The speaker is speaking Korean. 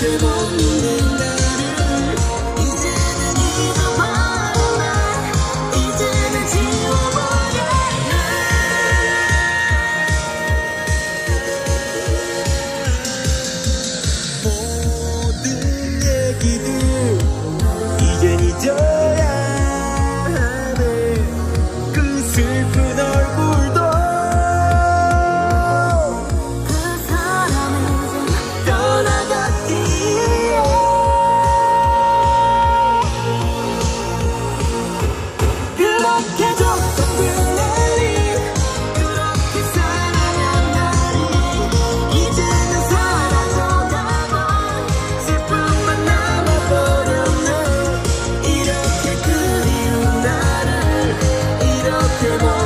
이렇게 먹는 날. You're